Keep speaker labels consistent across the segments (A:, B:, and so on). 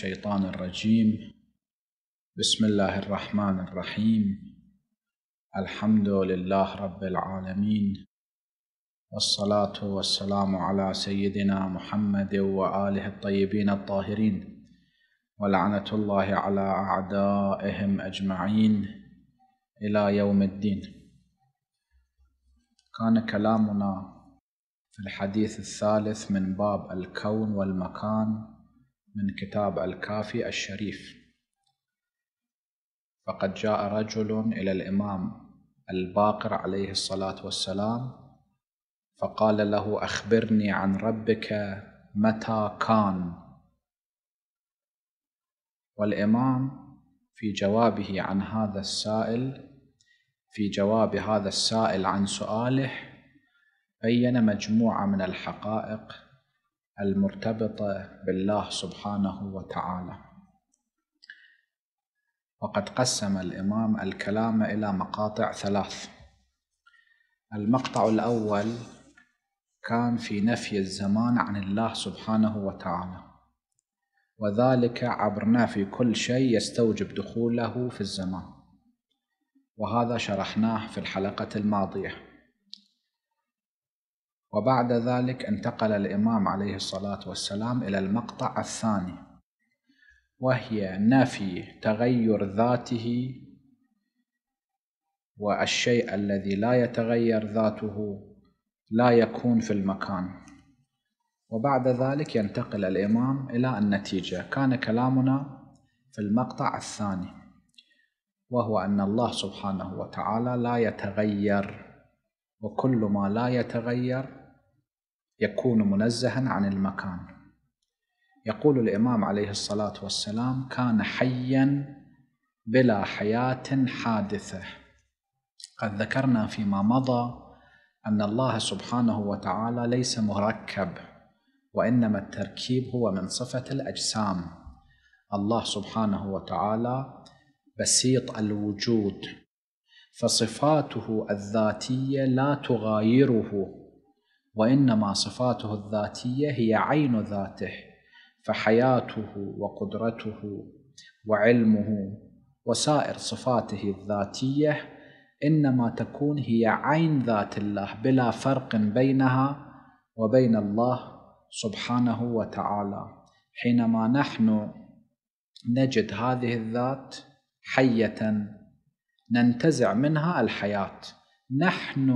A: الشيطان الرجيم. بسم الله الرحمن الرحيم. الحمد لله رب العالمين. والصلاة والسلام على سيدنا محمد وآله الطيبين الطاهرين. ولعنة الله على أعدائهم أجمعين إلى يوم الدين. كان كلامنا في الحديث الثالث من باب الكون والمكان. من كتاب الكافي الشريف. فقد جاء رجل إلى الإمام الباقر عليه الصلاة والسلام فقال له أخبرني عن ربك متى كان. والإمام في جوابه عن هذا السائل في جواب هذا السائل عن سؤاله بين مجموعة من الحقائق المرتبطة بالله سبحانه وتعالى. وقد قسم الإمام الكلام إلى مقاطع ثلاث. المقطع الأول كان في نفي الزمان عن الله سبحانه وتعالى وذلك عبر نفي كل شيء يستوجب دخوله في الزمان. وهذا شرحناه في الحلقة الماضية. وبعد ذلك انتقل الإمام عليه الصلاة والسلام إلى المقطع الثاني وهي نفي تغير ذاته والشيء الذي لا يتغير ذاته لا يكون في المكان. وبعد ذلك ينتقل الإمام إلى النتيجة. كان كلامنا في المقطع الثاني وهو أن الله سبحانه وتعالى لا يتغير وكل ما لا يتغير يكون منزها عن المكان. يقول الإمام عليه الصلاة والسلام كان حيا بلا حياة حادثة قد ذكرنا فيما مضى أن الله سبحانه وتعالى ليس مركب وإنما التركيب هو من صفة الأجسام. الله سبحانه وتعالى بسيط الوجود فصفاته الذاتية لا تغايره. وإنما صفاته الذاتية هي عين ذاته فحياته وقدرته وعلمه وسائر صفاته الذاتية إنما تكون هي عين ذات الله بلا فرق بينها وبين الله سبحانه وتعالى. حينما نحن نجد هذه الذات حية ننتزع منها الحياة. نحن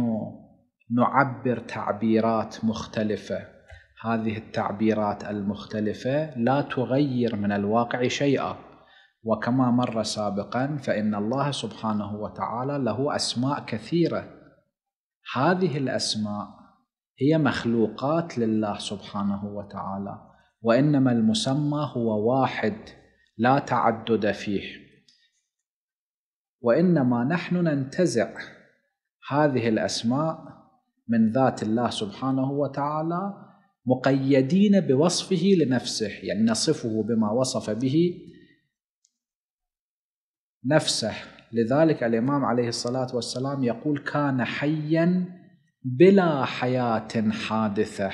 A: نعبر تعبيرات مختلفة. هذه التعبيرات المختلفة لا تغير من الواقع شيئا. وكما مر سابقا فإن الله سبحانه وتعالى له أسماء كثيرة. هذه الأسماء هي مخلوقات لله سبحانه وتعالى وإنما المسمى هو واحد لا تعدد فيه. وإنما نحن ننتزع هذه الأسماء من ذات الله سبحانه وتعالى مقيدين بوصفه لنفسه يعني نصفه بما وصف به نفسه. لذلك الإمام عليه الصلاة والسلام يقول كان حيا بلا حياة حادثة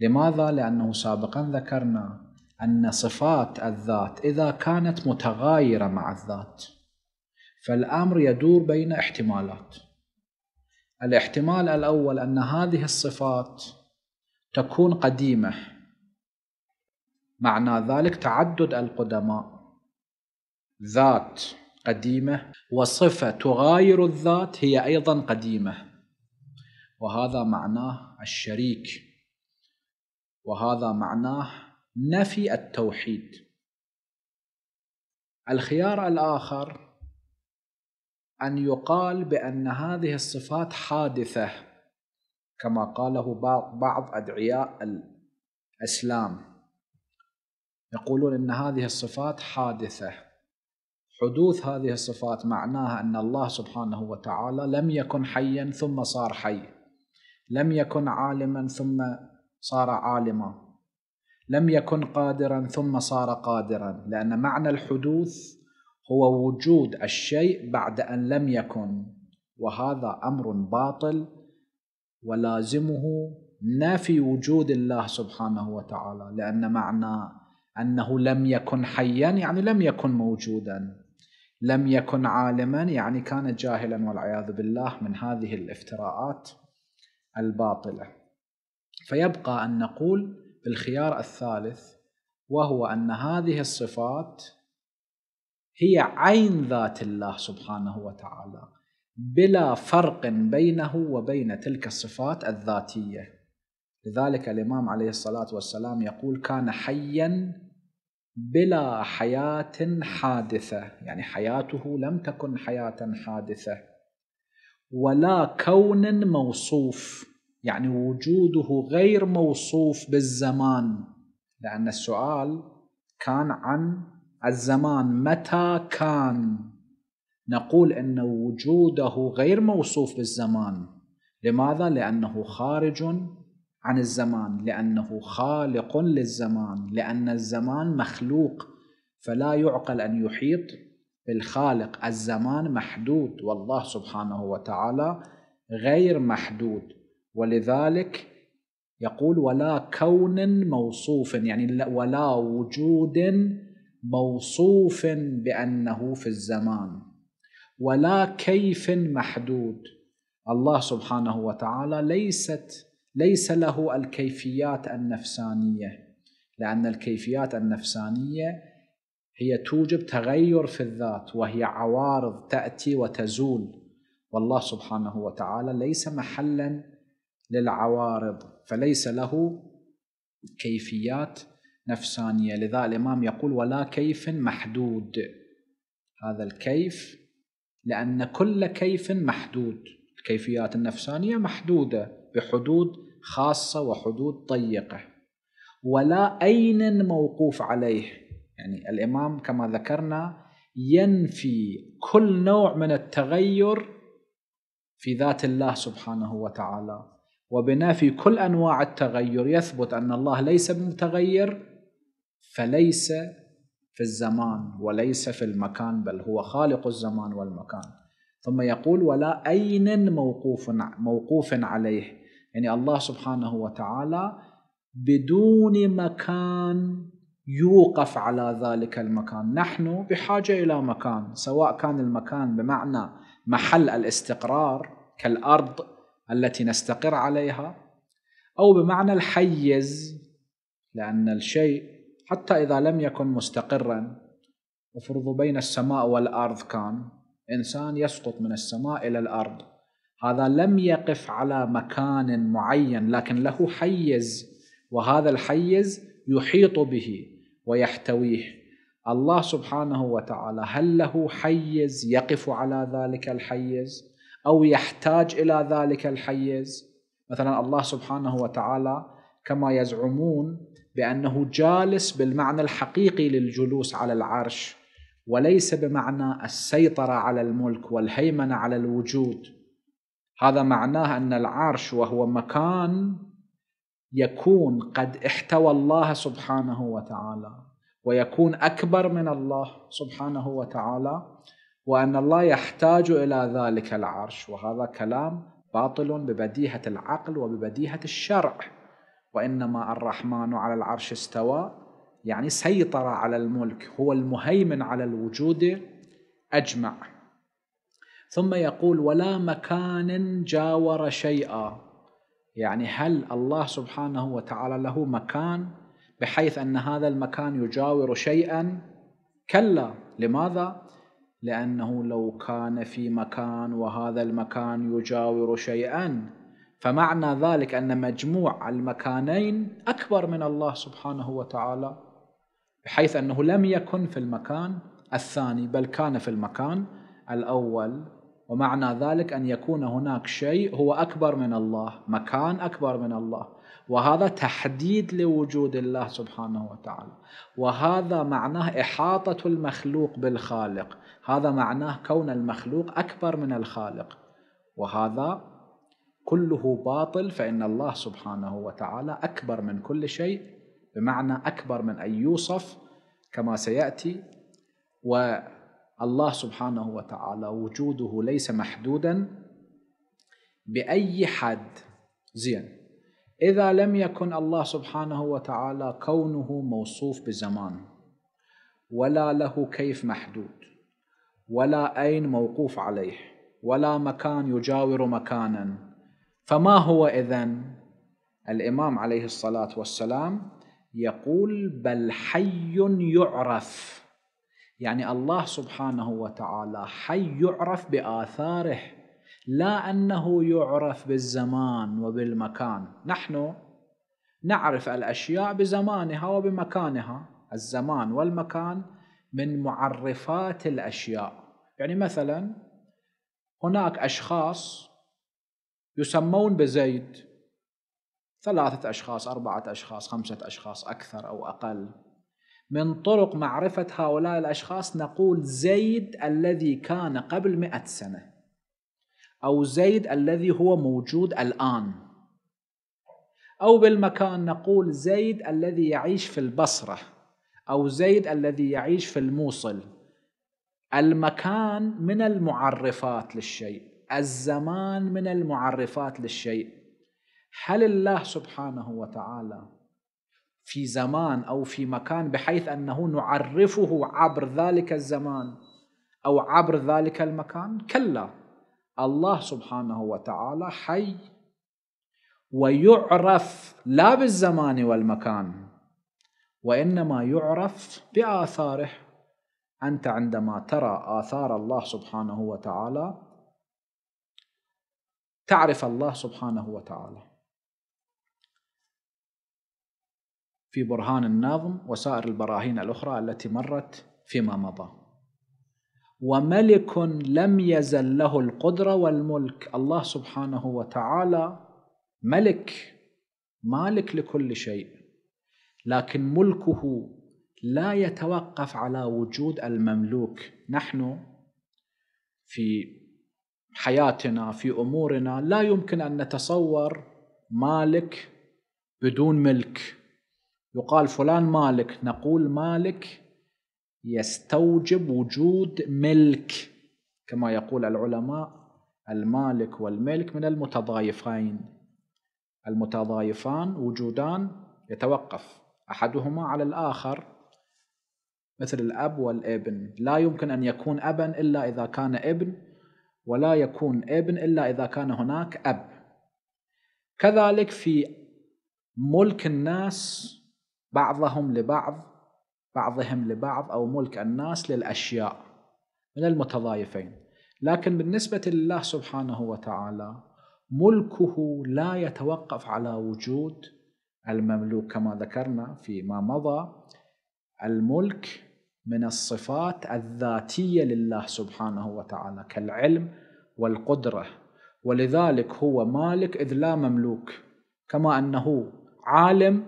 A: لماذا؟ لأنه سابقا ذكرنا أن صفات الذات إذا كانت متغايرة مع الذات فالأمر يدور بين احتمالات. الاحتمال الأول أن هذه الصفات تكون قديمة. معنى ذلك تعدد القدماء. ذات قديمة وصفة تغاير الذات هي أيضا قديمة. وهذا معناه الشريك. وهذا معناه نفي التوحيد. الخيار الآخر أن يقال بأن هذه الصفات حادثة كما قاله بعض أدعياء الإسلام. يقولون أن هذه الصفات حادثة. حدوث هذه الصفات معناها أن الله سبحانه وتعالى لم يكن حيا ثم صار حي. لم يكن عالما ثم صار عالما. لم يكن قادرا ثم صار قادرا. لأن معنى الحدوث هو وجود الشيء بعد أن لم يكن وهذا أمر باطل ولازمه نفي وجود الله سبحانه وتعالى لأن معنى أنه لم يكن حيا يعني لم يكن موجودا لم يكن عالما يعني كان جاهلا والعياذ بالله من هذه الافتراءات الباطلة. فيبقى أن نقول بالخيار الثالث وهو أن هذه الصفات هي عين ذات الله سبحانه وتعالى بلا فرق بينه وبين تلك الصفات الذاتية. لذلك الإمام عليه الصلاة والسلام يقول كان حيا بلا حياة حادثة. يعني حياته لم تكن حياة حادثة ولا كون موصوف. يعني وجوده غير موصوف بالزمان لأن السؤال كان عن الزمان متى كان؟ نقول إن وجوده غير موصوف بالزمان. لماذا؟ لأنه خارج عن الزمان لأنه خالق للزمان لأن الزمان مخلوق. فلا يعقل أن يحيط بالخالق. الزمان محدود والله سبحانه وتعالى غير محدود. ولذلك يقول ولا كون موصوف يعني ولا وجود موصوف بأنه في الزمان ولا كيف محدود. الله سبحانه وتعالى ليست ليس له الكيفيات النفسانية لأن الكيفيات النفسانية هي توجب تغير في الذات وهي عوارض تأتي وتزول. والله سبحانه وتعالى ليس محلا للعوارض فليس له كيفيات نفسانية. لذا الإمام يقول ولا كيف محدود. هذا الكيف لأن كل كيف محدود. الكيفيات النفسانية محدودة بحدود خاصة وحدود ضيقة ولا أين موقوف عليه. يعني الإمام كما ذكرنا ينفي كل نوع من التغير في ذات الله سبحانه وتعالى. وبنفي كل أنواع التغير. يثبت أن الله ليس بمتغير فليس في الزمان وليس في المكان بل هو خالق الزمان والمكان. ثم يقول ولا أين موقوف موقوف عليه؟ يعني الله سبحانه وتعالى بدون مكان يوقف على ذلك المكان. نحن بحاجة إلى مكان سواء كان المكان بمعنى محل الاستقرار كالأرض التي نستقر عليها أو بمعنى الحيز لأن الشيء حتى إذا لم يكن مستقرا افرض بين السماء والأرض كان إنسان يسقط من السماء إلى الأرض. هذا لم يقف على مكان معين لكن له حيز وهذا الحيز يحيط به ويحتويه. الله سبحانه وتعالى هل له حيز يقف على ذلك الحيز؟ أو يحتاج إلى ذلك الحيز؟ مثلا الله سبحانه وتعالى كما يزعمون بأنه جالس بالمعنى الحقيقي للجلوس على العرش وليس بمعنى السيطرة على الملك والهيمنة على الوجود. هذا معناه أن العرش وهو مكان يكون قد احتوى الله سبحانه وتعالى ويكون أكبر من الله سبحانه وتعالى وأن الله يحتاج إلى ذلك العرش. وهذا كلام باطل ببديهة العقل وببديهة الشرع. وإنما الرحمن على العرش استوى. يعني سيطر على الملك هو المهيمن على الوجود أجمع. ثم يقول ولا مكان جاور شيئا. يعني هل الله سبحانه وتعالى له مكان بحيث أن هذا المكان يجاور شيئا؟ كلا. لماذا؟ لأنه لو كان في مكان وهذا المكان يجاور شيئا. فمعنى ذلك أن مجموع المكانين أكبر من الله سبحانه وتعالى بحيث أنه لم يكن في المكان الثاني بل كان في المكان الأول. ومعنى ذلك أن يكون هناك شيء هو أكبر من الله مكان أكبر من الله. وهذا تحديد لوجود الله سبحانه وتعالى. وهذا معناه إحاطة المخلوق بالخالق. هذا معناه كون المخلوق أكبر من الخالق. وهذا كله باطل فإن الله سبحانه وتعالى أكبر من كل شيء بمعنى أكبر من أن يوصف كما سيأتي. والله سبحانه وتعالى وجوده ليس محدودا بأي حد. زين. إذا لم يكن الله سبحانه وتعالى كونه موصوف بزمان ولا له كيف محدود ولا أين موقوف عليه ولا مكان يجاور مكانا فما هو إذن؟ الإمام عليه الصلاة والسلام يقول بل حي يعرف. يعني الله سبحانه وتعالى حي يعرف بآثاره لا أنه يعرف بالزمان وبالمكان. نحن نعرف الأشياء بزمانها وبمكانها. الزمان والمكان من معرفات الأشياء. يعني مثلا هناك أشخاص يسمون بزيد ثلاثة أشخاص أربعة أشخاص خمسة أشخاص أكثر أو أقل. من طرق معرفة هؤلاء الأشخاص نقول زيد الذي كان قبل مئة سنة أو زيد الذي هو موجود الآن. أو بالمكان نقول زيد الذي يعيش في البصرة أو زيد الذي يعيش في الموصل. المكان من المعرفات للشيء. الزمان من المعرفات للشيء. هل الله سبحانه وتعالى في زمان أو في مكان بحيث أنه نعرفه عبر ذلك الزمان أو عبر ذلك المكان؟ كلا. الله سبحانه وتعالى حي ويعرف لا بالزمان والمكان وإنما يعرف بآثاره. أنت عندما ترى آثار الله سبحانه وتعالى تعرف الله سبحانه وتعالى. في برهان الناظم وسائر البراهين الأخرى التي مرت فيما مضى. وملك لم يزل له القدرة والملك. الله سبحانه وتعالى ملك مالك لكل شيء. لكن ملكه لا يتوقف على وجود المملوك. نحن في حياتنا في أمورنا لا يمكن أن نتصور مالك بدون ملك. يقال فلان مالك نقول مالك يستوجب وجود ملك كما يقول العلماء المالك والملك من المتضايفين. المتضايفان وجودان يتوقف أحدهما على الآخر مثل الأب والابن. لا يمكن أن يكون ابا إلا إذا كان ابن ولا يكون ابن إلا إذا كان هناك أب. كذلك في ملك الناس بعضهم لبعض بعضهم لبعض أو ملك الناس للأشياء من المتضايفين. لكن بالنسبة لله سبحانه وتعالى ملكه لا يتوقف على وجود المملوك كما ذكرنا فيما مضى. الملك من الصفات الذاتية لله سبحانه وتعالى كالعلم والقدرة. ولذلك هو مالك إذ لا مملوك كما أنه عالم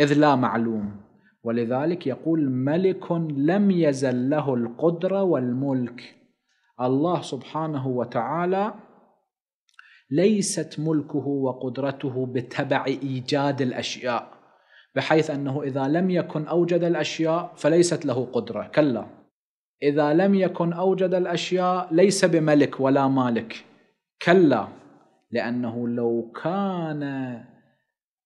A: إذ لا معلوم. ولذلك يقول ملك لم يزل له القدرة والملك. الله سبحانه وتعالى ليست ملكه وقدرته بتبع إيجاد الأشياء. بحيث أنه إذا لم يكن أوجد الأشياء فليست له قدرة. كلا. إذا لم يكن أوجد الأشياء ليس بملك ولا مالك. كلا. لأنه لو كان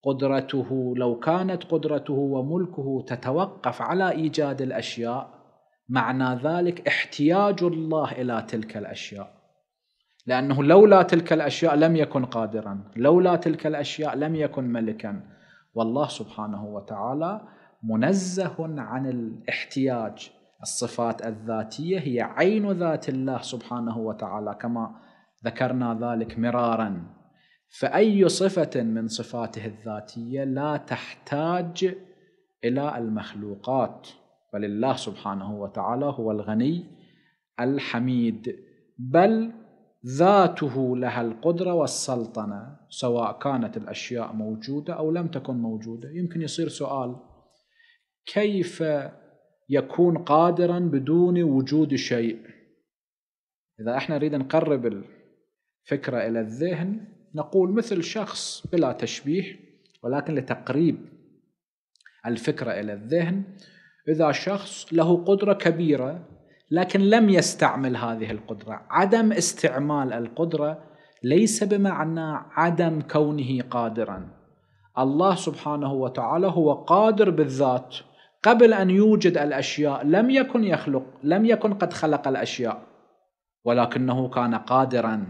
A: قدرته لو كانت قدرته وملكه تتوقف على إيجاد الأشياء معنى ذلك احتياج الله إلى تلك الأشياء. لأنه لولا تلك الأشياء لم يكن قادرا. لولا تلك الأشياء لم يكن ملكا. والله سبحانه وتعالى منزه عن الاحتياج. الصفات الذاتية هي عين ذات الله سبحانه وتعالى كما ذكرنا ذلك مرارا. فأي صفة من صفاته الذاتية لا تحتاج إلى المخلوقات بل الله سبحانه وتعالى هو الغني الحميد. بل ذاته لها القدرة والسلطنة سواء كانت الأشياء موجودة أو لم تكن موجودة. يمكن يصير سؤال كيف يكون قادرا بدون وجود شيء؟ إذا إحنا نريد نقرب الفكرة إلى الذهن نقول مثل شخص بلا تشبيه ولكن لتقريب الفكرة إلى الذهن إذا شخص له قدرة كبيرة لكن لم يستعمل هذه القدرة. عدم استعمال القدرة ليس بمعنى عدم كونه قادرا. الله سبحانه وتعالى هو قادر بالذات. قبل أن يوجد الأشياء لم يكن يخلق لم يكن قد خلق الأشياء ولكنه كان قادرا.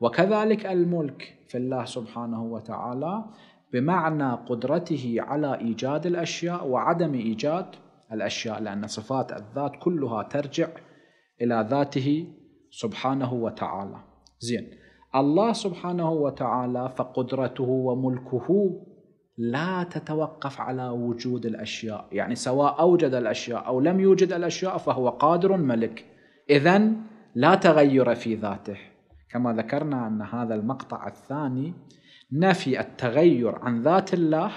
A: وكذلك الملك في الله سبحانه وتعالى بمعنى قدرته على إيجاد الأشياء وعدم إيجاد الأشياء لأن صفات الذات كلها ترجع إلى ذاته سبحانه وتعالى. زين. الله سبحانه وتعالى فقدرته وملكه لا تتوقف على وجود الأشياء. يعني سواء أوجد الأشياء أو لم يوجد الأشياء فهو قادر ملك. اذا لا تغير في ذاته. كما ذكرنا أن هذا المقطع الثاني نفي التغير عن ذات الله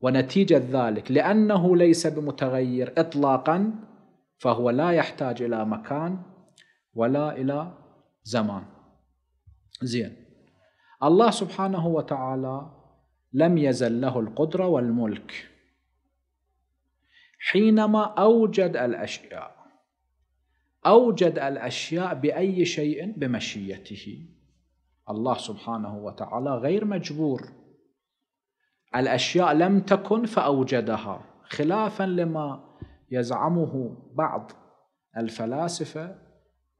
A: ونتيجة ذلك لأنه ليس بمتغير اطلاقا فهو لا يحتاج إلى مكان ولا إلى زمان. زين. الله سبحانه وتعالى لم يزل له القدرة والملك. حينما أوجد الأشياء أوجد الأشياء بأي شيء بمشيته الله سبحانه وتعالى غير مجبور الأشياء لم تكن فأوجدها خلافا لما يزعمه بعض الفلاسفة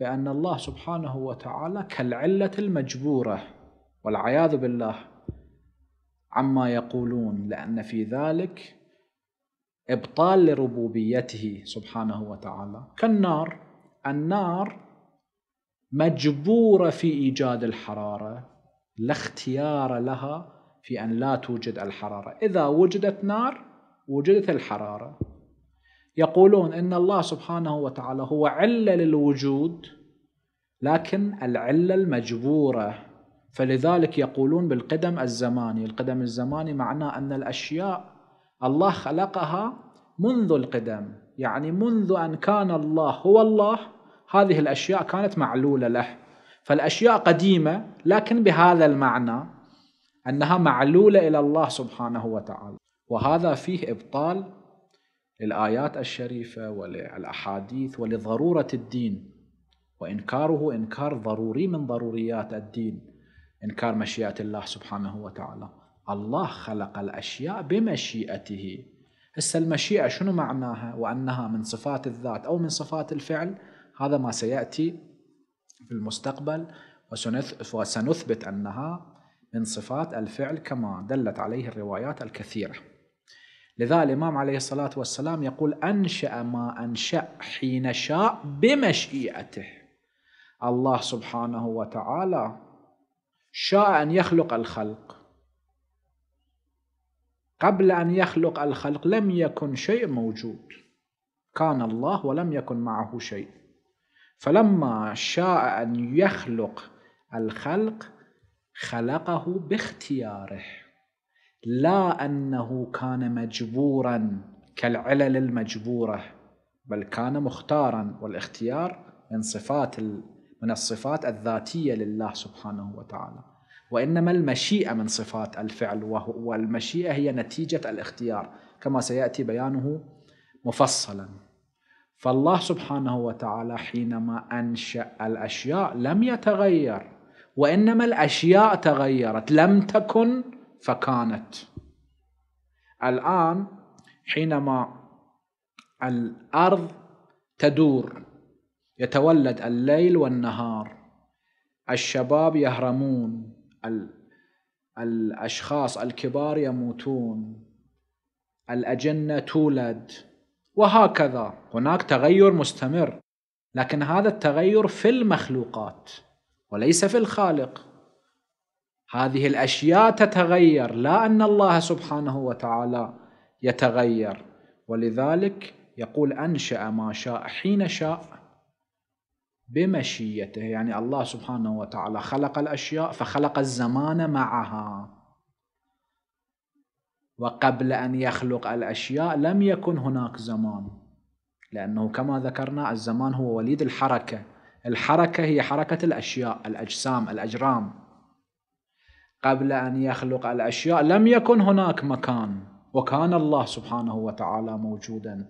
A: بأن الله سبحانه وتعالى كالعلة المجبورة والعياذ بالله عما يقولون لأن في ذلك إبطال لربوبيته سبحانه وتعالى. كالنار النار مجبورة في إيجاد الحرارة لا اختيار لها في أن لا توجد الحرارة. إذا وجدت نار وجدت الحرارة. يقولون إن الله سبحانه وتعالى هو عله للوجود لكن العلة المجبورة. فلذلك يقولون بالقدم الزماني القدم الزماني معناه أن الأشياء الله خلقها منذ القدم. يعني منذ أن كان الله هو الله هذه الأشياء كانت معلولة له. فالأشياء قديمة لكن بهذا المعنى. أنها معلولة إلى الله سبحانه وتعالى. وهذا فيه إبطال للآيات الشريفة وللأحاديث ولضرورة الدين. وإنكاره إنكار ضروري من ضروريات الدين. إنكار مشيئة الله سبحانه وتعالى. الله خلق الأشياء بمشيئته. هسه المشيئة شنو معناها؟ وأنها من صفات الذات أو من صفات الفعل؟ هذا ما سيأتي في المستقبل. وسنثبت أنها من صفات الفعل كما دلت عليه الروايات الكثيرة. لذا الإمام عليه الصلاة والسلام يقول أنشأ ما أنشأ حين شاء بمشيئته. الله سبحانه وتعالى شاء أن يخلق الخلق. قبل أن يخلق الخلق لم يكن شيء موجود. كان الله ولم يكن معه شيء. فلما شاء أن يخلق الخلق خلقه باختياره. لا أنه كان مجبورا كالعلل المجبورة بل كان مختارا والاختيار من صفات من الصفات الذاتية لله سبحانه وتعالى. وإنما المشيئة من صفات الفعل والمشيئة هي نتيجة الاختيار كما سيأتي بيانه مفصلا. فالله سبحانه وتعالى حينما أنشأ الأشياء لم يتغير. وإنما الأشياء تغيرت لم تكن فكانت. الآن حينما الأرض تدور يتولد الليل والنهار الشباب يهرمون الأشخاص الكبار يموتون الأجنة تولد وهكذا. هناك تغير مستمر لكن هذا التغير في المخلوقات. وليس في الخالق. هذه الأشياء تتغير لا أن الله سبحانه وتعالى يتغير. ولذلك يقول أنشأ ما شاء حين شاء بمشيته. يعني الله سبحانه وتعالى خلق الأشياء فخلق الزمان معها. وقبل أن يخلق الأشياء لم يكن هناك زمان. لأنه كما ذكرنا الزمان هو وليد الحركة. الحركة هي حركة الأشياء الأجسام الأجرام. قبل أن يخلق الأشياء لم يكن هناك مكان وكان الله سبحانه وتعالى موجودا.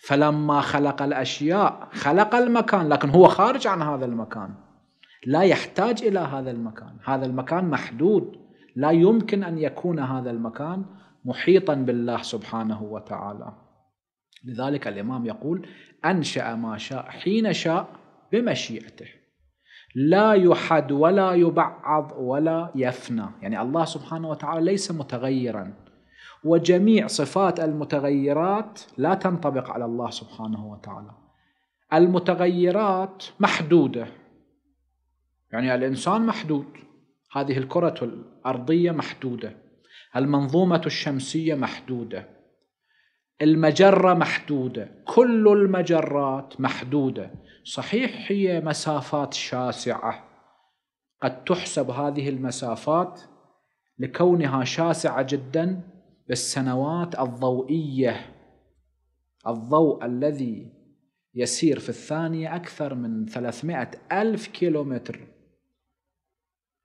A: فلما خلق الأشياء خلق المكان لكن هو خارج عن هذا المكان. لا يحتاج إلى هذا المكان. هذا المكان محدود. لا يمكن أن يكون هذا المكان محيطا بالله سبحانه وتعالى. لذلك الإمام يقول أنشأ ما شاء حين شاء بمشيئته. لا يحد ولا يبعض ولا يفنى. يعني الله سبحانه وتعالى ليس متغيرا. وجميع صفات المتغيرات لا تنطبق على الله سبحانه وتعالى. المتغيرات محدودة. يعني الإنسان محدود. هذه الكرة الأرضية محدودة. المنظومة الشمسية محدودة. المجرة محدودة. كل المجرات محدودة. صحيح هي مسافات شاسعة. قد تحسب هذه المسافات لكونها شاسعة جدا بالسنوات الضوئية. الضوء الذي يسير في الثانية أكثر من 300 ألف كيلومتر.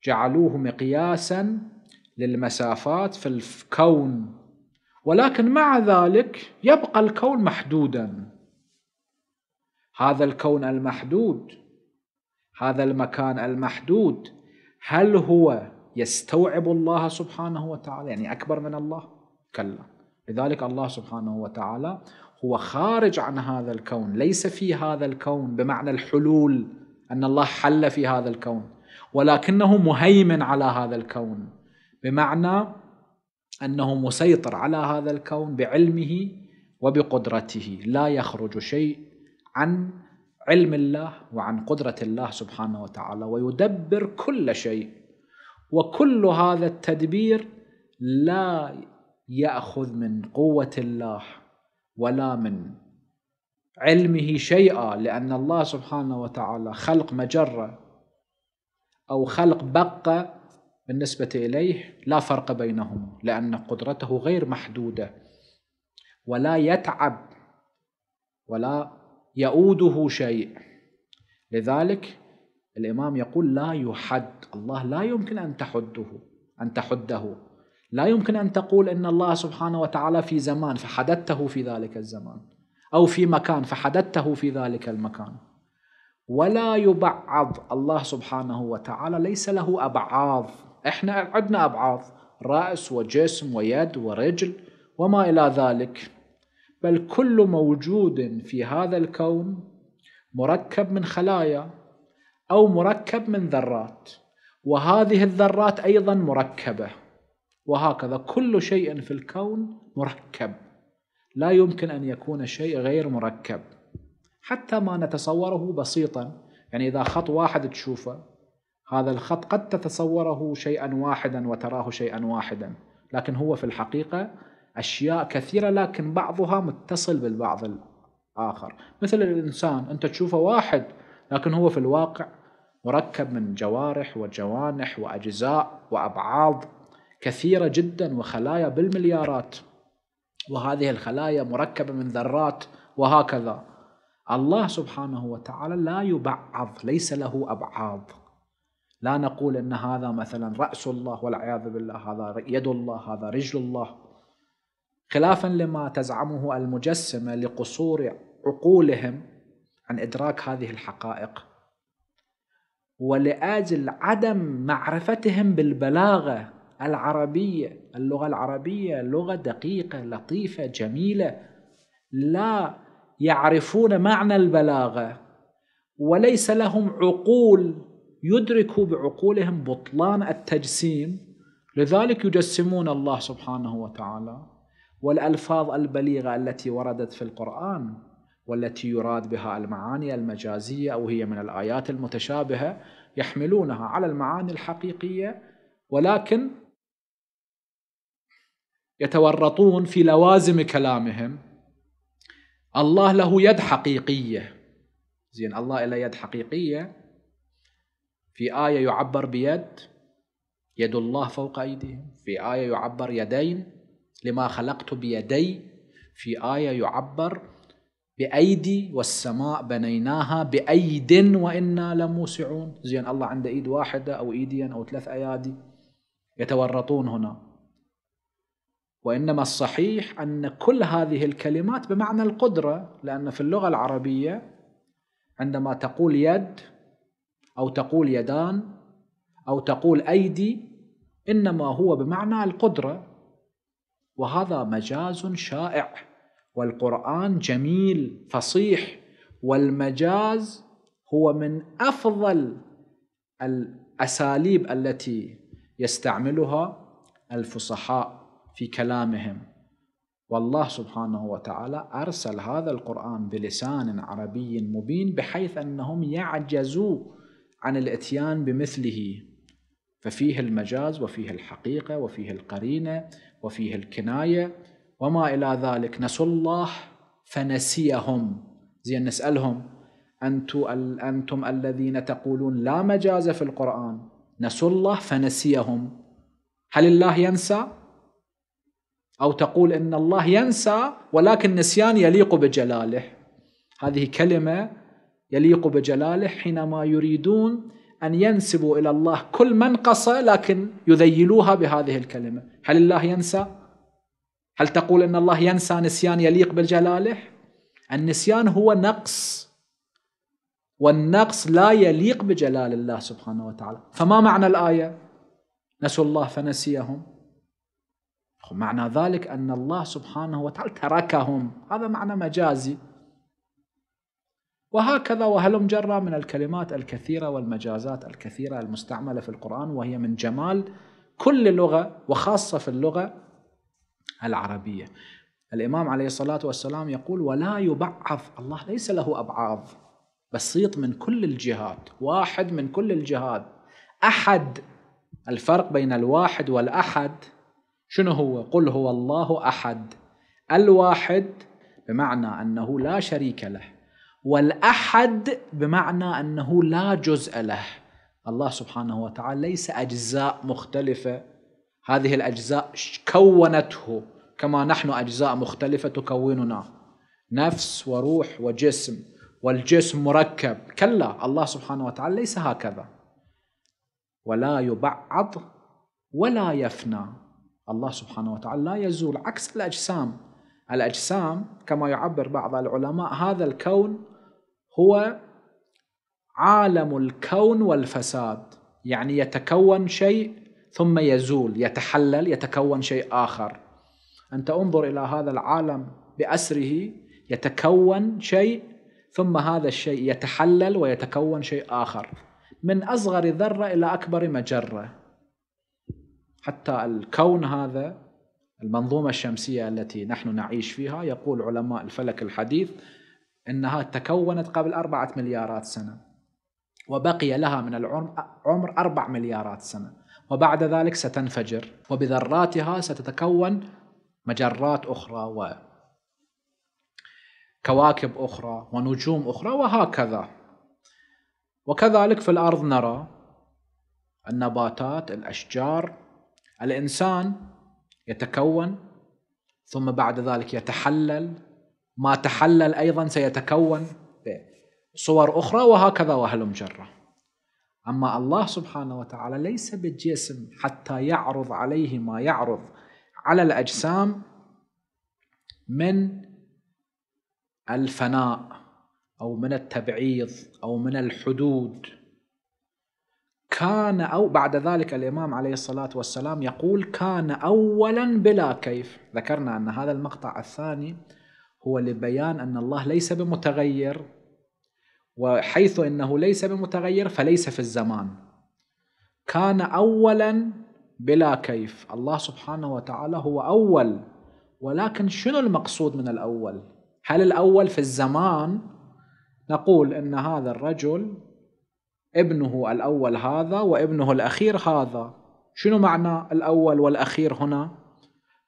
A: جعلوه مقياسا للمسافات في الكون ولكن مع ذلك يبقى الكون محدودا. هذا الكون المحدود هذا المكان المحدود هل هو يستوعب الله سبحانه وتعالى؟ يعني أكبر من الله؟ كلا. لذلك الله سبحانه وتعالى هو خارج عن هذا الكون ليس في هذا الكون بمعنى الحلول أن الله حل في هذا الكون ولكنه مهيمن على هذا الكون بمعنى أنه مسيطر على هذا الكون بعلمه وبقدرته لا يخرج شيء عن علم الله وعن قدرة الله سبحانه وتعالى ويدبر كل شيء. وكل هذا التدبير لا يأخذ من قوة الله ولا من علمه شيئا لأن الله سبحانه وتعالى خلق مجرة أو خلق بقة بالنسبة إليه لا فرق بينهم لأن قدرته غير محدودة ولا يتعب ولا يؤوده شيء. لذلك الإمام يقول لا يحد الله لا يمكن أن تحده أن تحده. لا يمكن أن تقول إن الله سبحانه وتعالى في زمان فحددته في ذلك الزمان أو في مكان فحددته في ذلك المكان. ولا يبعض الله سبحانه وتعالى ليس له أبعاض. إحنا عندنا أبعاض رأس وجسم ويد ورجل وما إلى ذلك. بل كل موجود في هذا الكون مركب من خلايا أو مركب من ذرات وهذه الذرات أيضا مركبة. وهكذا كل شيء في الكون مركب. لا يمكن أن يكون شيء غير مركب. حتى ما نتصوره بسيطا يعني إذا خط واحد تشوفه هذا الخط قد تتصوره شيئا واحدا وتراه شيئا واحدا لكن هو في الحقيقة أشياء كثيرة لكن بعضها متصل بالبعض الآخر. مثل الإنسان أنت تشوفه واحد لكن هو في الواقع مركب من جوارح وجوانح وأجزاء وأبعاض كثيرة جدا وخلايا بالمليارات. وهذه الخلايا مركبة من ذرات وهكذا. الله سبحانه وتعالى لا يبعض ليس له أبعاض. لا نقول إن هذا مثلا رأس الله والعياذ بالله هذا يد الله هذا رجل الله. خلافا لما تزعمه المجسمة لقصور عقولهم عن إدراك هذه الحقائق. ولأجل عدم معرفتهم بالبلاغة العربية اللغة العربية لغة دقيقة لطيفة جميلة لا يعرفون معنى البلاغة. وليس لهم عقول يدركوا بعقولهم بطلان التجسيم لذلك يجسمون الله سبحانه وتعالى والألفاظ البليغة التي وردت في القرآن والتي يراد بها المعاني المجازية أو هي من الآيات المتشابهة يحملونها على المعاني الحقيقية ولكن يتورطون في لوازم كلامهم. الله له يد حقيقية. زين الله له يد حقيقية. في آية يعبر بيد يد الله فوق أيديهم في آية يعبر يدين لما خلقت بيدي في آية يعبر بأيدي والسماء بنيناها بأيد وإنا لموسعون. زين الله عنده إيد واحدة أو إيدين أو ثلاث أيادي يتورطون هنا. وإنما الصحيح أن كل هذه الكلمات بمعنى القدرة لأن في اللغة العربية عندما تقول يد أو تقول يدان أو تقول أيدي إنما هو بمعنى القدرة. وهذا مجاز شائع والقرآن جميل فصيح والمجاز هو من أفضل الأساليب التي يستعملها الفصحاء في كلامهم. والله سبحانه وتعالى أرسل هذا القرآن بلسان عربي مبين بحيث أنهم يعجزوا عن الاتيان بمثله ففيه المجاز وفيه الحقيقة وفيه القرينة وفيه الكناية وما إلى ذلك نسوا الله فنسيهم. زين نسألهم أنتم, أنتم الذين تقولون لا مجاز في القرآن نسوا الله فنسيهم. هل الله ينسى؟ أو تقول إن الله ينسى ولكن نسيان يليق بجلاله. هذه كلمة يليق بجلاله حينما يريدون أن ينسبوا إلى الله كل منقصة لكن يذيلوها بهذه الكلمة هل الله ينسى؟ هل تقول أن الله ينسى نسيان يليق بجلاله؟ النسيان هو نقص والنقص لا يليق بجلال الله سبحانه وتعالى فما معنى الآية؟ نسوا الله فنسيهم معنى ذلك أن الله سبحانه وتعالى تركهم هذا معنى مجازي وهكذا وهلم جرى من الكلمات الكثيرة والمجازات الكثيرة المستعملة في القرآن وهي من جمال كل لغة وخاصة في اللغة العربية. الإمام عليه الصلاة والسلام يقول ولا يبعض الله ليس له أبعاض بسيط من كل الجهات واحد من كل الجهات. أحد الفرق بين الواحد والأحد شنو هو؟ قل هو الله أحد. الواحد بمعنى أنه لا شريك له. والأحد بمعنى أنه لا جزء له. الله سبحانه وتعالى ليس أجزاء مختلفة. هذه الأجزاء كونته كما نحن أجزاء مختلفة تكوننا. نفس وروح وجسم والجسم مركب. كلا الله سبحانه وتعالى ليس هكذا. ولا يبعض ولا يفنى. الله سبحانه وتعالى لا يزول. عكس الأجسام. الأجسام كما يعبر بعض العلماء هذا الكون هو عالم الكون والفساد. يعني يتكون شيء ثم يزول يتحلل يتكون شيء آخر. أنت انظر إلى هذا العالم بأسره يتكون شيء ثم هذا الشيء يتحلل ويتكون شيء آخر. من أصغر ذرة إلى أكبر مجرة. حتى الكون هذا المنظومة الشمسية التي نحن نعيش فيها يقول علماء الفلك الحديث إنها تكونت قبل أربعة مليارات سنة وبقي لها من العمر أربع مليارات سنة وبعد ذلك ستنفجر وبذراتها ستتكون مجرات أخرى وكواكب أخرى ونجوم أخرى وهكذا. وكذلك في الأرض نرى النباتات الأشجار الإنسان يتكون ثم بعد ذلك يتحلل ما تحلل أيضا سيتكون بصور أخرى وهكذا وهلم جرة أما الله سبحانه وتعالى ليس بالجسم حتى يعرض عليه ما يعرض على الأجسام من الفناء أو من التبعيض أو من الحدود. كان أو بعد ذلك الإمام عليه الصلاة والسلام يقول كان أولا بلا كيف. ذكرنا أن هذا المقطع الثاني هو لبيان أن الله ليس بمتغير وحيث أنه ليس بمتغير فليس في الزمان. كان أولا بلا كيف. الله سبحانه وتعالى هو أول ولكن شنو المقصود من الأول؟ هل الأول في الزمان؟ نقول أن هذا الرجل ابنه الأول هذا وابنه الأخير هذا. شنو معنى الأول والأخير هنا؟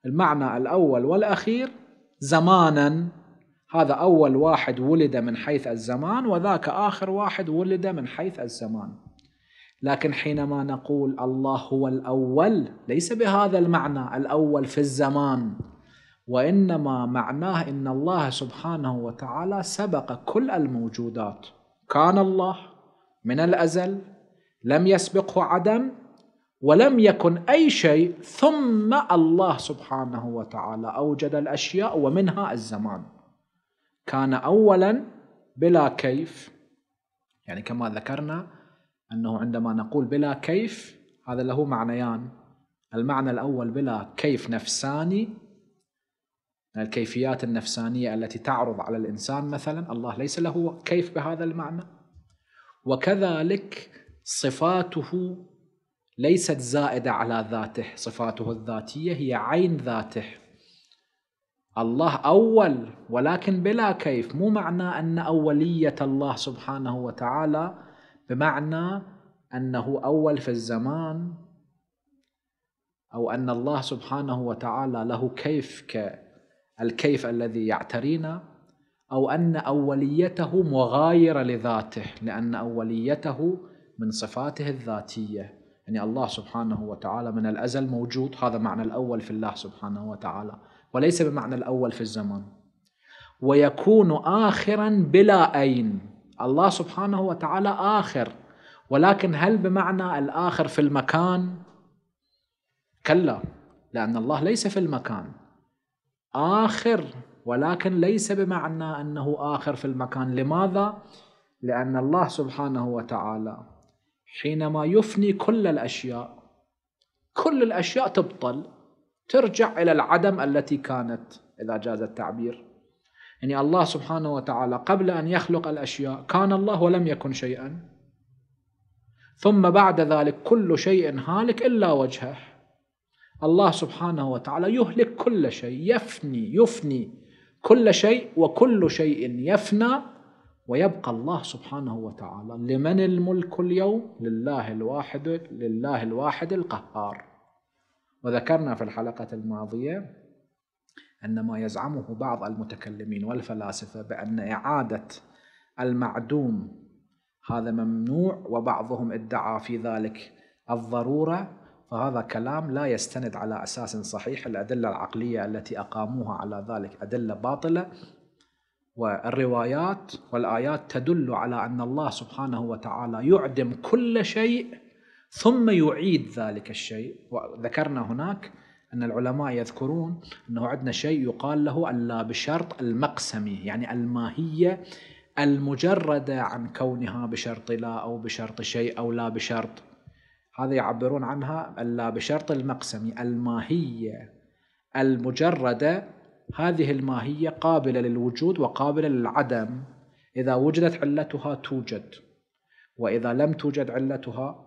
A: المعنى الأول والأخير زمانا. هذا أول واحد ولد من حيث الزمان وذاك آخر واحد ولد من حيث الزمان. لكن حينما نقول الله هو الأول ليس بهذا المعنى الأول في الزمان وإنما معناه إن الله سبحانه وتعالى سبق كل الموجودات. كان الله من الأزل لم يسبقه عدم ولم يكن أي شيء ثم الله سبحانه وتعالى أوجد الأشياء ومنها الزمان. كان أولا بلا كيف يعني كما ذكرنا أنه عندما نقول بلا كيف هذا له معنيان. المعنى الأول بلا كيف نفساني الكيفيات النفسانية التي تعرض على الإنسان مثلا الله ليس له كيف بهذا المعنى. وكذلك صفاته ليست زائدة على ذاته صفاته الذاتية هي عين ذاته. الله أول ولكن بلا كيف مو معنى أن أولية الله سبحانه وتعالى بمعنى أنه أول في الزمان أو أن الله سبحانه وتعالى له كيف كالكيف الذي يعترينا أو أن أوليته مغايرة لذاته لأن أوليته من صفاته الذاتية. يعني الله سبحانه وتعالى من الأزل موجود. هذا معنى الأول في الله سبحانه وتعالى وليس بمعنى الأول في الزمان ويكون آخرا بلا أين الله سبحانه وتعالى آخر. ولكن هل بمعنى الآخر في المكان؟ كلا لأن الله ليس في المكان. آخر ولكن ليس بمعنى أنه آخر في المكان. لماذا؟ لأن الله سبحانه وتعالى حينما يفني كل الأشياء كل الأشياء تبطل ترجع إلى العدم التي كانت إذا جاز التعبير. يعني الله سبحانه وتعالى قبل أن يخلق الأشياء كان الله ولم يكن شيئا. ثم بعد ذلك كل شيء هالك إلا وجهه. الله سبحانه وتعالى يهلك كل شيء يفني يفني كل شيء وكل شيء يفنى ويبقى الله سبحانه وتعالى لمن الملك اليوم؟ لله الواحد لله الواحد القهار. وذكرنا في الحلقة الماضية أن ما يزعمه بعض المتكلمين والفلاسفة بأن إعادة المعدوم هذا ممنوع وبعضهم ادعى في ذلك الضرورة فهذا كلام لا يستند على أساس صحيح الأدلة العقلية التي أقاموها على ذلك أدلة باطلة. والروايات والآيات تدل على أن الله سبحانه وتعالى يعدم كل شيء ثم يعيد ذلك الشيء. وذكرنا هناك أن العلماء يذكرون أنه عندنا شيء يقال له اللا بشرط المقسمي يعني الماهية المجردة عن كونها بشرط لا أو بشرط شيء أو لا بشرط. هذا يعبرون عنها اللا بشرط المقسمي الماهية المجردة هذه الماهية قابلة للوجود وقابلة للعدم. إذا وجدت علتها توجد وإذا لم توجد علتها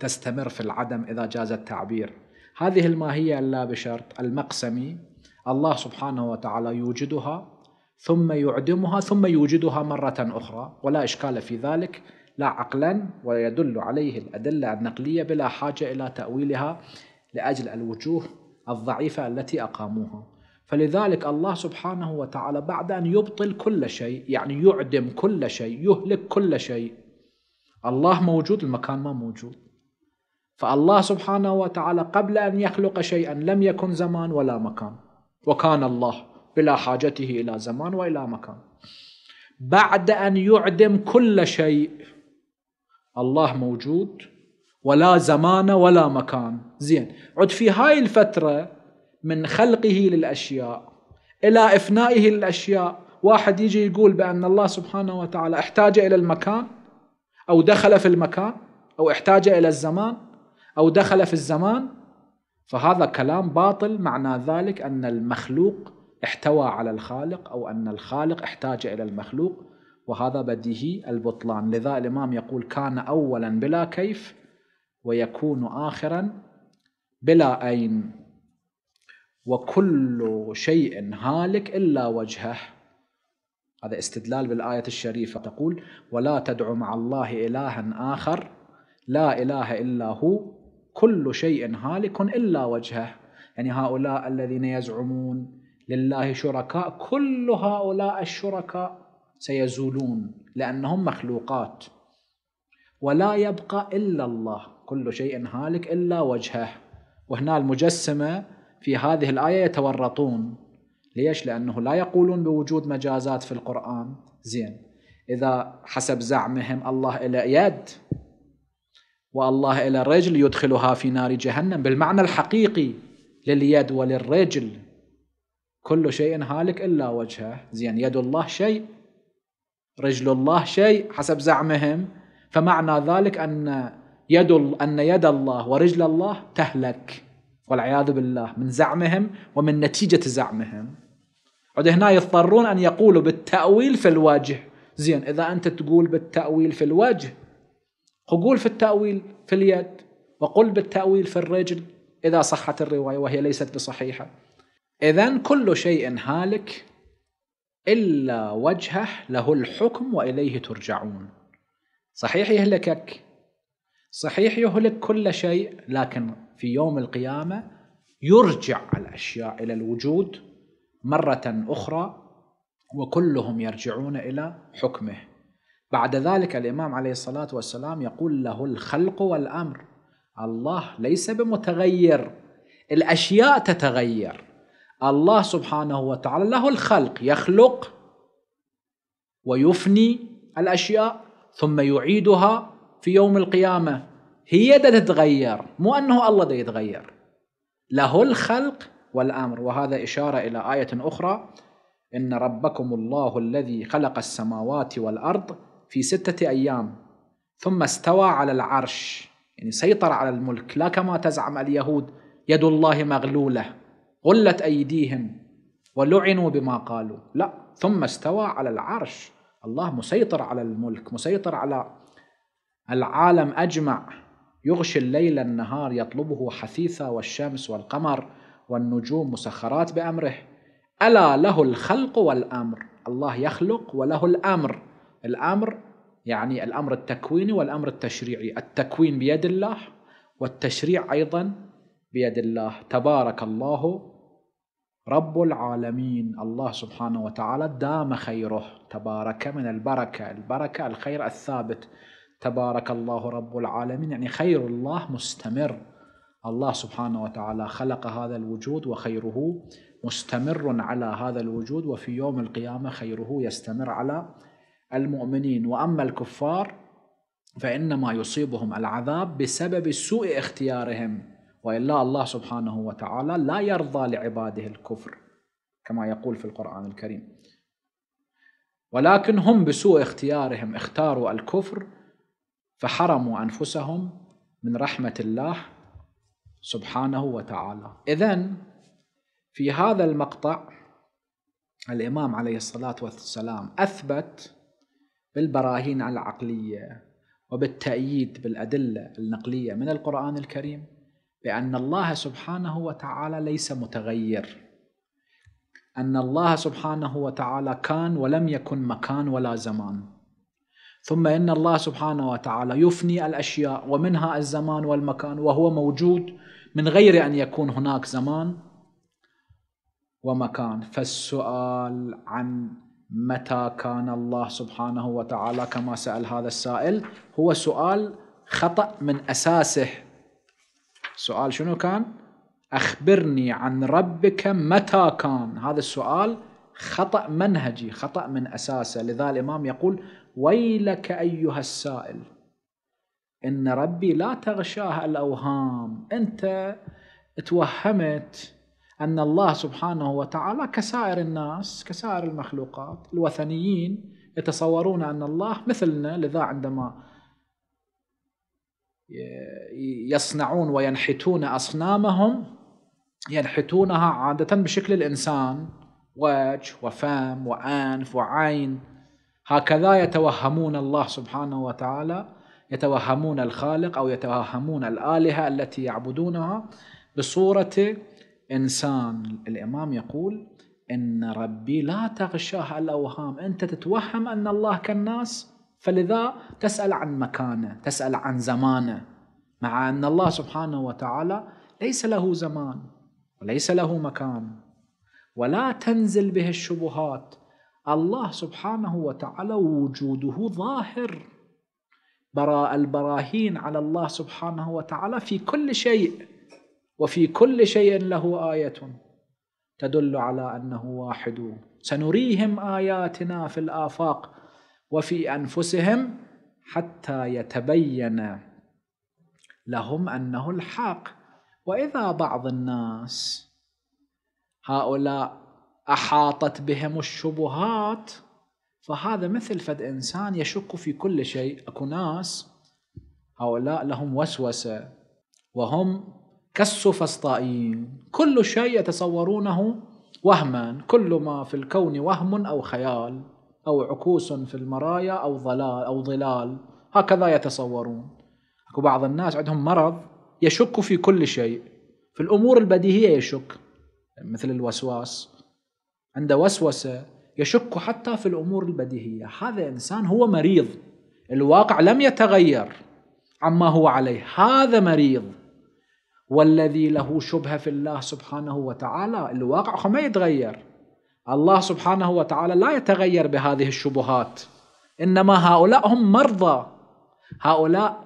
A: تستمر في العدم إذا جاز التعبير. هذه الماهية اللا بشرط المقسمي الله سبحانه وتعالى يوجدها ثم يعدمها ثم يوجدها مرة أخرى ولا إشكال في ذلك. لا عقلا ويدل عليه الأدلة النقلية بلا حاجة إلى تأويلها لأجل الوجوه الضعيفة التي أقاموها. فلذلك الله سبحانه وتعالى بعد أن يبطل كل شيء يعني يعدم كل شيء يهلك كل شيء الله موجود المكان ما موجود. فالله سبحانه وتعالى قبل أن يخلق شيئا لم يكن زمان ولا مكان. وكان الله بلا حاجته إلى زمان وإلى مكان. بعد أن يعدم كل شيء الله موجود ولا زمان ولا مكان. زين عد في هاي الفترة من خلقه للأشياء إلى إفنائه للأشياء. واحد يجي يقول بأن الله سبحانه وتعالى احتاج إلى المكان أو دخل في المكان أو احتاج إلى الزمان أو دخل في الزمان. فهذا كلام باطل معنى ذلك أن المخلوق احتوى على الخالق أو أن الخالق احتاج إلى المخلوق. وهذا بديهي البطلان. لذا الإمام يقول كان أولا بلا كيف ويكون آخرا بلا أين وكل شيء هالك إلا وجهه. هذا استدلال بالآية الشريفة. تقول ولا تدع مع الله إلها آخر. لا إله إلا هو. كل شيء هالك إلا وجهه. يعني هؤلاء الذين يزعمون لله شركاء كل هؤلاء الشركاء سيزولون لأنهم مخلوقات. ولا يبقى إلا الله. كل شيء هالك إلا وجهه. وهنا المجسمة في هذه الآية يتورطون. ليش؟ لأنه لا يقولون بوجود مجازات في القرآن. زين. إذا حسب زعمهم الله إلى يد والله إلى رجل يدخلها في نار جهنم. بالمعنى الحقيقي لليد وللرجل. كل شيء هالك إلا وجهه. زين. يد الله شيء رجل الله شيء حسب زعمهم. فمعنى ذلك أن يد أن يد الله ورجل الله تهلك. والعياذ بالله من زعمهم ومن نتيجة زعمهم. عد هنا يضطرون أن يقولوا بالتأويل في الوجه. زين إذا أنت تقول بالتأويل في الوجه قول في التأويل في اليد وقل بالتأويل في الرجل إذا صحت الرواية وهي ليست بصحيحة. إذا كل شيء هالك إلا وجهه له الحكم وإليه ترجعون. صحيح يهلكك صحيح يهلك كل شيء لكن في يوم القيامة يرجع الأشياء إلى الوجود مرة أخرى وكلهم يرجعون إلى حكمه. بعد ذلك الإمام عليه الصلاة والسلام يقول له الخلق والأمر. الله ليس بمتغير الأشياء تتغير. الله سبحانه وتعالى له الخلق يخلق ويفني الأشياء ثم يعيدها في يوم القيامة. هي دا تتغير مو أنه الله دا يتغير. له الخلق والأمر. وهذا إشارة إلى آية أخرى إن ربكم الله الذي خلق السماوات والأرض في ستة أيام ثم استوى على العرش. يعني سيطر على الملك لا كما تزعم اليهود يد الله مغلولة غلت أيديهم ولعنوا بما قالوا. لا ثم استوى على العرش. الله مسيطر على الملك مسيطر على العالم أجمع. يغشي الليل النهار يطلبه حثيثا والشمس والقمر والنجوم مسخرات بأمره. ألا له الخلق والأمر؟ الله يخلق وله الأمر. الأمر يعني الأمر التكويني والأمر التشريعي. التكوين بيد الله والتشريع أيضا بيد الله. تبارك الله رب العالمين. الله سبحانه وتعالى دام خيره. تبارك من البركة. البركة الخير الثابت. تبارك الله رب العالمين. يعني خير الله مستمر. الله سبحانه وتعالى خلق هذا الوجود وخيره مستمر على هذا الوجود وفي يوم القيامة خيره يستمر على المؤمنين. وأما الكفار فإنما يصيبهم العذاب بسبب سوء اختيارهم. وإلا الله سبحانه وتعالى لا يرضى لعباده الكفر كما يقول في القرآن الكريم. ولكن هم بسوء اختيارهم اختاروا الكفر فحرموا أنفسهم من رحمة الله سبحانه وتعالى. اذا في هذا المقطع الإمام عليه الصلاة والسلام أثبت بالبراهين العقلية وبالتأييد بالأدلة النقلية من القرآن الكريم بأن الله سبحانه وتعالى ليس متغير. أن الله سبحانه وتعالى كان ولم يكن مكان ولا زمان. ثم إن الله سبحانه وتعالى يفني الأشياء ومنها الزمان والمكان وهو موجود من غير أن يكون هناك زمان ومكان. فالسؤال عن متى كان الله سبحانه وتعالى كما سأل هذا السائل هو سؤال خطأ من أساسه. السؤال شنو كان؟ أخبرني عن ربك متى كان. هذا السؤال خطأ منهجي خطأ من أساسه. لذا الإمام يقول ويلك أيها السائل إن ربي لا تغشاه الأوهام. أنت توهمت أن الله سبحانه وتعالى كسائر الناس كسائر المخلوقات الوثنيين يتصورون أن الله مثلنا لذا عندما يصنعون وينحتون أصنامهم ينحتونها عادة بشكل الإنسان وجه وفم وأنف وعين. هكذا يتوهمون الله سبحانه وتعالى يتوهمون الخالق أو يتوهمون الآلهة التي يعبدونها. بصورة إنسان الإمام يقول إن ربي لا تغشاه الأوهام. أنت تتوهم أن الله كالناس؟ فلذا تسأل عن مكانه تسأل عن زمانه مع أن الله سبحانه وتعالى ليس له زمان وليس له مكان. ولا تنزل به الشبهات الله سبحانه وتعالى وجوده ظاهر. براء البراهين على الله سبحانه وتعالى في كل شيء وفي كل شيء له آية تدل على أنه واحد. سنريهم آياتنا في الآفاق وفي أنفسهم حتى يتبين لهم أنه الحق. وإذا بعض الناس هؤلاء أحاطت بهم الشبهات. فهذا مثل فد إنسان يشك في كل شيء. أكو ناس هؤلاء لهم وسوسة وهم كالسفسطائيين. كل شيء يتصورونه وهما كل ما في الكون وهم أو خيال أو عكوس في المرايا أو ظلال أو ظلال. هكذا يتصورون. أكو بعض الناس عندهم مرض يشك في كل شيء. في الأمور البديهية يشك. مثل الوسواس. عنده وسوسة يشك حتى في الأمور البديهية. هذا إنسان هو مريض. الواقع لم يتغير. عما هو عليه. هذا مريض. والذي له شبهة في الله سبحانه وتعالى الواقع ما يتغير. الله سبحانه وتعالى لا يتغير بهذه الشبهات. إنما هؤلاء هم مرضى. هؤلاء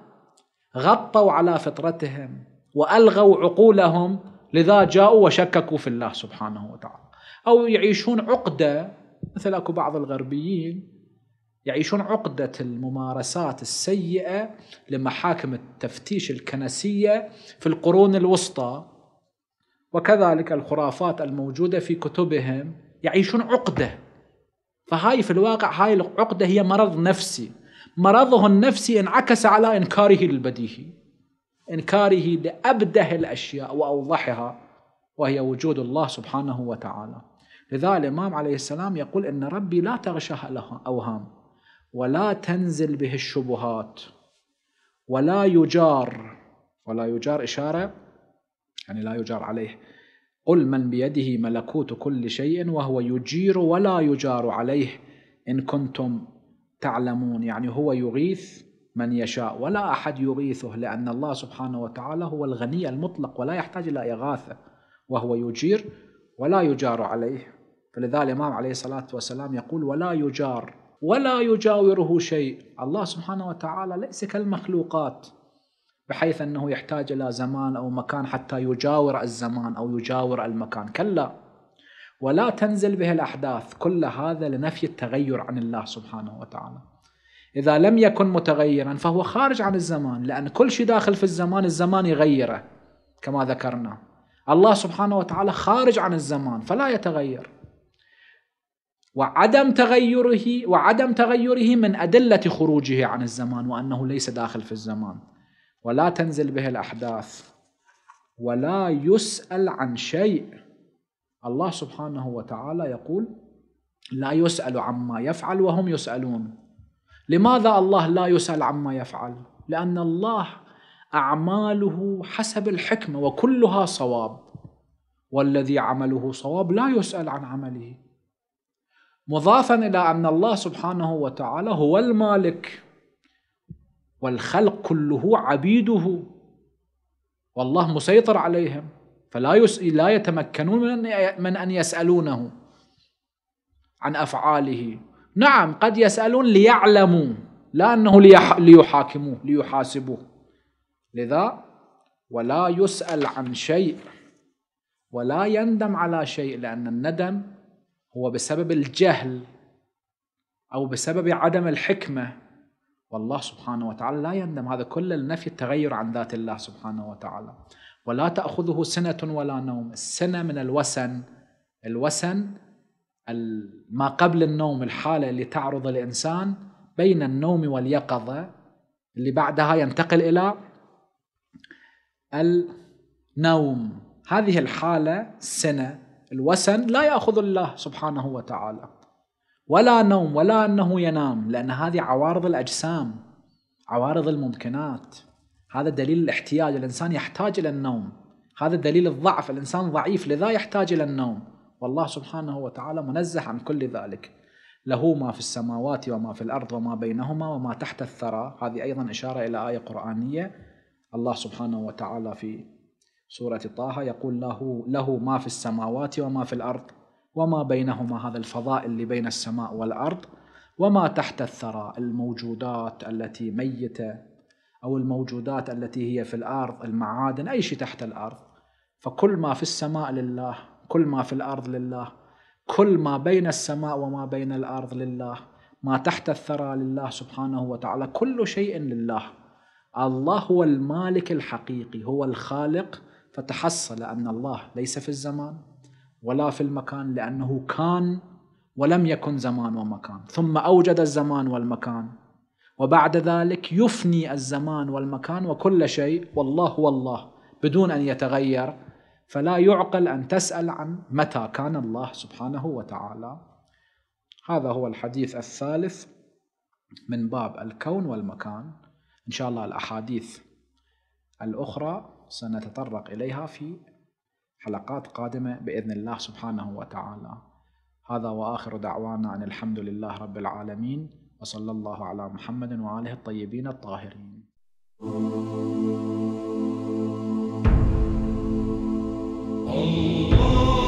A: غطوا على فطرتهم وألغوا عقولهم لذا جاءوا وشككوا في الله سبحانه وتعالى. أو يعيشون عقدة مثل أكو بعض الغربيين يعيشون عقدة الممارسات السيئة لمحاكم التفتيش الكنسية في القرون الوسطى. وكذلك الخرافات الموجودة في كتبهم يعيشون عقدة. فهاي في الواقع هاي العقدة هي مرض نفسي. مرضه النفسي انعكس على إنكاره للبديهي إنكاره لأبدة الأشياء وأوضحها وهي وجود الله سبحانه وتعالى. لذا الإمام عليه السلام يقول إن ربي لا تغشاه الأوهام ولا تنزل به الشبهات ولا يجار ولا يجار إشارة يعني لا يجار عليه قل من بيده ملكوت كل شيء وهو يجير ولا يجار عليه إن كنتم تعلمون يعني هو يغيث من يشاء ولا أحد يغيثه لأن الله سبحانه وتعالى هو الغني المطلق ولا يحتاج إلى إغاثة وهو يجير ولا يجار عليه. فلذا الإمام عليه الصلاة والسلام يقول ولا يجار ولا يجاوره شيء. الله سبحانه وتعالى ليس كالمخلوقات بحيث أنه يحتاج إلى زمان أو مكان حتى يجاور الزمان أو يجاور المكان. كلا ولا تنزل به الأحداث. كل هذا لنفي التغير عن الله سبحانه وتعالى. إذا لم يكن متغيرا فهو خارج عن الزمان لأن كل شيء داخل في الزمان الزمان يغيره كما ذكرنا. الله سبحانه وتعالى خارج عن الزمان فلا يتغير. وعدم تغيره وعدم تغيره من أدلة خروجه عن الزمان وأنه ليس داخل في الزمان. ولا تنزل به الأحداث ولا يسأل عن شيء. الله سبحانه وتعالى يقول لا يسأل عما يفعل وهم يسألون. لماذا الله لا يسأل عما يفعل؟ لأن الله أعماله حسب الحكمة وكلها صواب. والذي عمله صواب لا يسأل عن عمله. مضافا إلى أن الله سبحانه وتعالى هو المالك والخلق كله عبيده والله مسيطر عليهم فلا يس... لا يتمكنون من من أن يسألونه عن أفعاله. نعم قد يسألون ليعلموا لا أنه ليح... ليحاكموه ليحاسبوه. لذا ولا يسأل عن شيء ولا يندم على شيء لأن الندم هو بسبب الجهل أو بسبب عدم الحكمة. والله سبحانه وتعالى لا يندم. هذا كله لنفي التغير عن ذات الله سبحانه وتعالى. ولا تأخذه سنة ولا نوم. السنة من الوسن. الوسن ما قبل النوم الحالة اللي تعرض الإنسان بين النوم واليقظة. اللي بعدها ينتقل إلى النوم. هذه الحالة السنة الوسن لا يأخذ الله سبحانه وتعالى. ولا نوم ولا أنه ينام لأن هذه عوارض الأجسام عوارض الممكنات. هذا دليل الاحتياج الإنسان يحتاج إلى النوم. هذا دليل الضعف الإنسان ضعيف لذا يحتاج إلى النوم. والله سبحانه وتعالى منزه عن كل ذلك. له ما في السماوات وما في الأرض وما بينهما وما تحت الثرى. هذه أيضا إشارة إلى آية قرآنية. الله سبحانه وتعالى في سورة طه يقول له له ما في السماوات وما في الأرض وما بينهما هذا الفضاء اللي بين السماء والأرض وما تحت الثرى الموجودات التي ميتة أو الموجودات التي هي في الأرض المعادن أي شيء تحت الأرض. فكل ما في السماء لله كل ما في الأرض لله كل ما بين السماء وما بين الأرض لله ما تحت الثرى لله سبحانه وتعالى كل شيء لله. الله هو المالك الحقيقي هو الخالق فتحصل أن الله ليس في الزمان ولا في المكان لأنه كان ولم يكن زمان ومكان. ثم أوجد الزمان والمكان وبعد ذلك يفني الزمان والمكان وكل شيء والله هو الله بدون أن يتغير. فلا يعقل أن تسأل عن متى كان الله سبحانه وتعالى. هذا هو الحديث الثالث من باب الكون والمكان. إن شاء الله الأحاديث الأخرى سنتطرق إليها في حلقات قادمة بإذن الله سبحانه وتعالى هذا وآخر دعوانا أن الحمد لله رب العالمين وصلى الله على محمد وآله الطيبين الطاهرين. الله